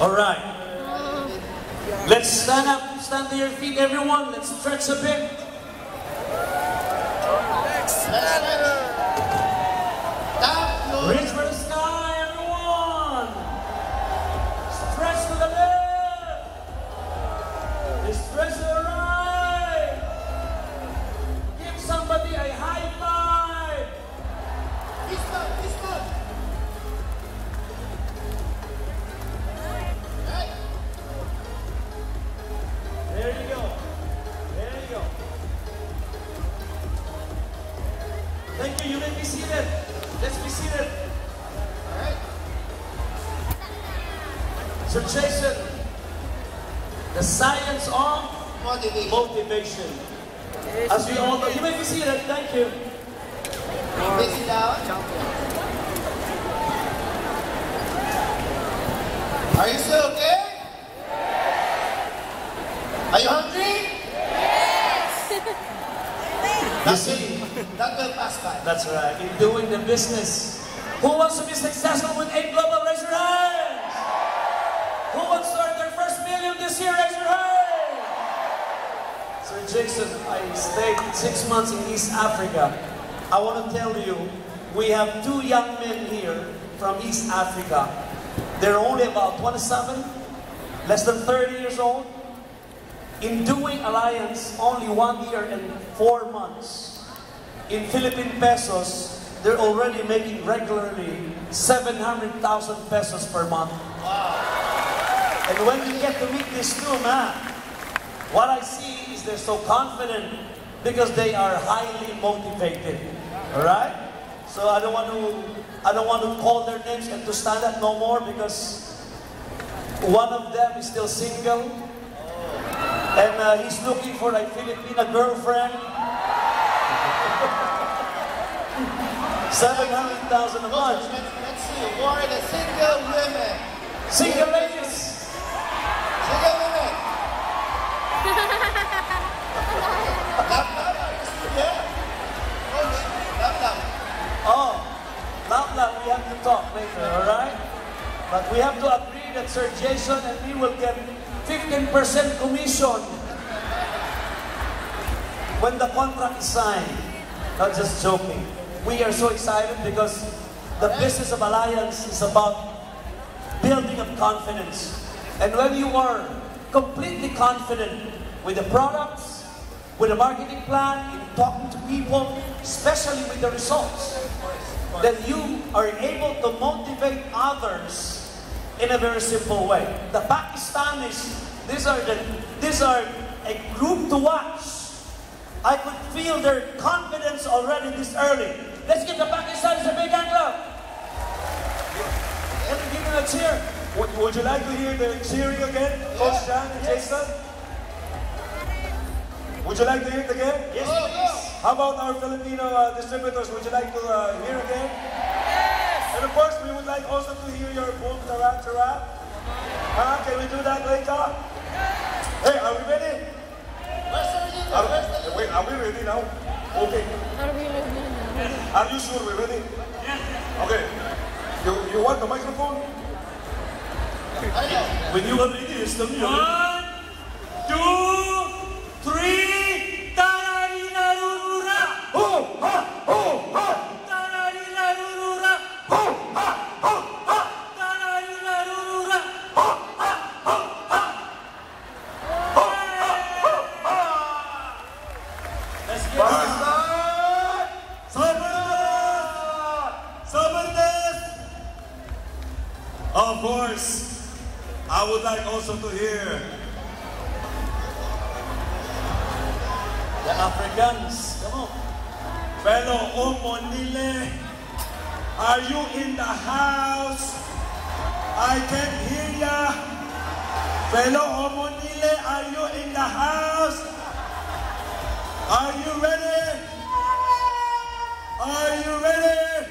All right. Let's stand up, stand to your feet, everyone. Let's stretch a bit. Reach Let's be seated. Sir Jason, the science of Motivation. motivation. As we all know, you may be seated. Thank you. Sit down. Are you still okay? Are you hungry? You see, that's right. In doing the business, who wants to be successful with A Global? Raise your hands. Who wants to earn their first million this year? Raise your hand. Sir Jason, I stayed six months in East Africa. I want to tell you, we have two young men here from East Africa. They're only about 27, less than 30 years old. In doing alliance, only one year and four months. In Philippine pesos, they're already making regularly 700,000 pesos per month. And when you get to meet these two man, what I see is they're so confident because they are highly motivated. Alright? So I don't want to I don't want to call their names and to stand up no more because one of them is still single. And uh, he's looking for a Filipina girlfriend. 700,000 a month. Let's, see. Are the single women? Single ladies. Single women. Lap lap, are you still there? Coach, lap lap. Oh, love, love, we have to talk later, alright? But we have to agree that Sir Jason and me will get 15% commission when the contract is signed. Not just joking. We are so excited because the business of Alliance is about building up confidence. And when you are completely confident with the products, with the marketing plan, in talking to people, especially with the results, then you are able to motivate others in a very simple way. The Pakistanis, these are the these are a group to watch. I could feel their confidence already this early. Let's give the Pakistanis a big hand clap. Let me give them a cheer. Would, would you like to hear the cheering again, Coach Jan and Jason? Would you like to hear it again? Yes, Go, please. How about our Filipino uh, distributors? Would you like to uh, hear again? Yes! And of course, we would like also to hear your boom tara tara. Huh? Can we do that later? Hey, are we ready? Where's the leader? Are, Where's the leader? wait, are we ready now? Okay. Are you sure we're ready? Okay. You, you want the microphone? I know. When you are ready, it's the One, Of course, I would like also to hear The Africans, come on. fellow Omonile. Are you in the house? I can hear ya. Fellow Omonile, are you in the house? Are you ready? Are you ready?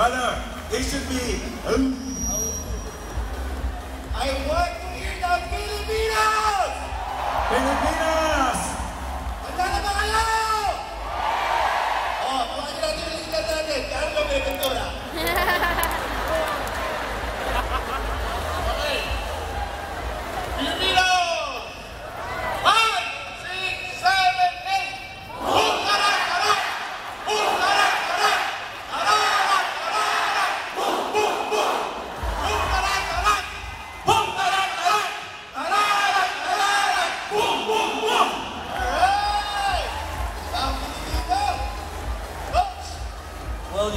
brother, it should be, um, I want to hear the Filipinos! Pilipinas!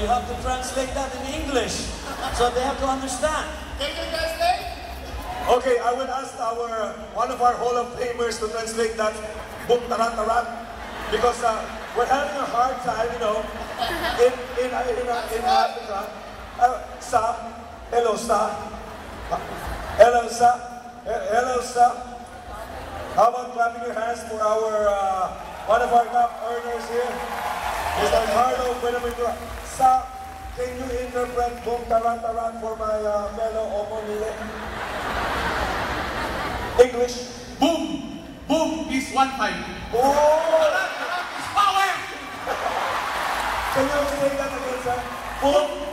You have to translate that in English so they have to understand. Can you translate? Okay, I will ask our one of our Hall of Famers to translate that boom tarat tarat because uh, we're having a hard time, you know, in in in, in, in Africa. Uh, sa, hello sa, Uh, hello sa, hello sa. How about clapping your hands for our uh, one of our top earners here, Mr. Carlo Buenaventura. Sa, can you interpret boom tarat tarat for my uh, fellow Omonile? English. Boom! Boom is one time. Oh! Karak is power! Can you say that again, sir? Boom!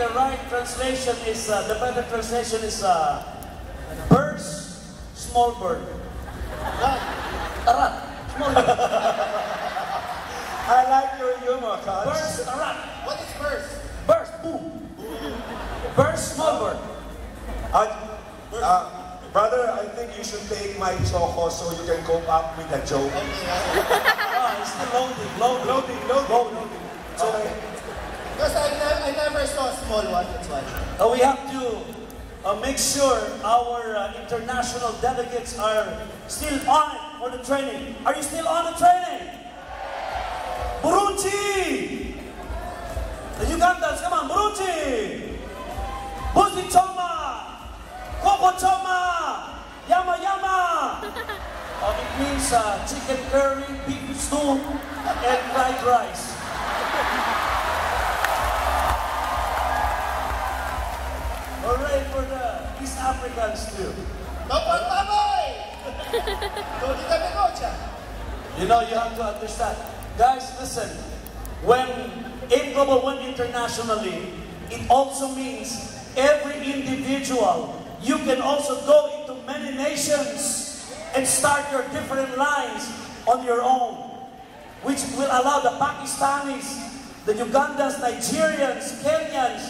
The right translation is, uh, the better translation is uh, burst, small bird. Tarat, small bird. I like your humor, Coach. Burst, tarat. What is first? Burst, boom. Burst, small bird. Uh, uh, brother, I think you should take my choco so you can cope up with the joke. Ah, it's still loading, loading. Loading, loading, loading. It's okay. Because I, ne- I never saw a small one, that's why. Uh, we have to uh, make sure our uh, international delegates are still on it for the training. Are you still on the training? Burundi! The Ugandans, come on, Burundi! Buzi Choma! Coco Choma! Yama Yama! Uh, it means uh, chicken curry, beef stew, and fried rice. Hooray for the East Africans too. Topon Baboy! Tony Cabecocha. You know, you have to understand. Guys, listen. When in Global One internationally, it also means every individual. You can also go into many nations and start your different lines on your own, which will allow the Pakistanis, the Ugandans, Nigerians, Kenyans,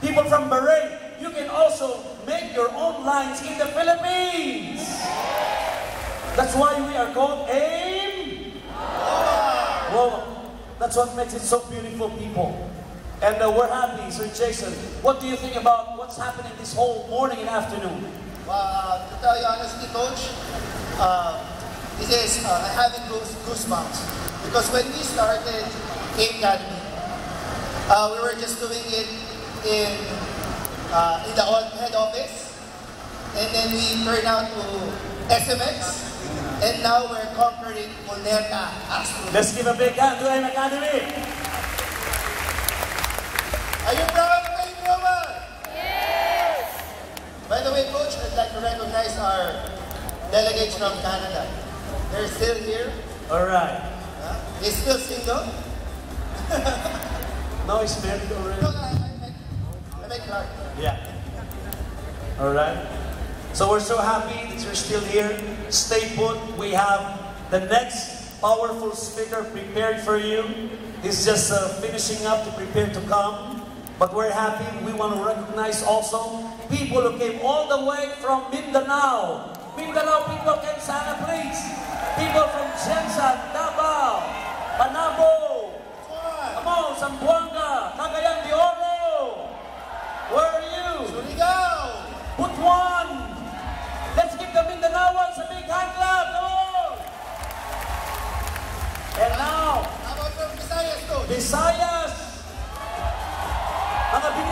people from Bahrain, you can also make your own lines in the Philippines. That's why we are called AIM. Well, that's what makes it so beautiful, people. And uh, we're happy, Sir Jason. What do you think about what's happening this whole morning and afternoon? Uh, to tell you honestly, Coach, uh, this is, uh, having goose, goosebumps. Because when we started Cape Academy, uh, we were just doing it in, uh, in the old head office. And then we turned out to SMX. And now we're conquering Moneta, Astro. Let's give a big hand to AIM Academy. Are you proud of Roman? Yes! By the way, Coach, I'd like to recognize our delegates from Canada. They're still here. All right. Huh? They're still single. no, he's married already. Yeah. All right. So we're so happy that you're still here. Stay put. We have the next powerful speaker prepared for you. He's just uh, finishing up to prepare to come. But we're happy. We want to recognize also people who came all the way from Mindanao. Mindanao people came sana, please. People from GenSan,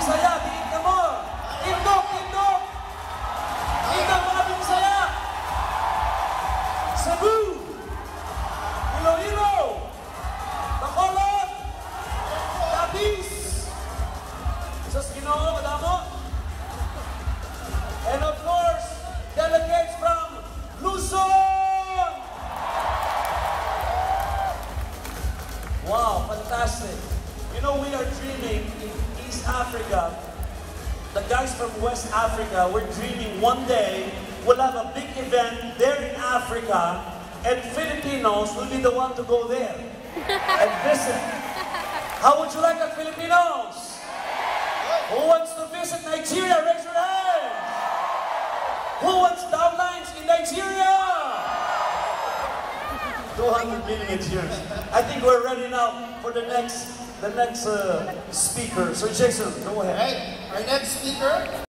about from Visayas, from West Africa, we're dreaming one day we'll have a big event there in Africa, and Filipinos will be the one to go there and visit. How would you like that, Filipinos? Who wants to visit Nigeria? Raise your hand. Who wants downlines in Nigeria? 200 million Nigerians. I think we're ready now for the next the next uh, speaker. So Jason, go ahead. Alright, our next speaker